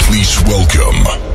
please welcome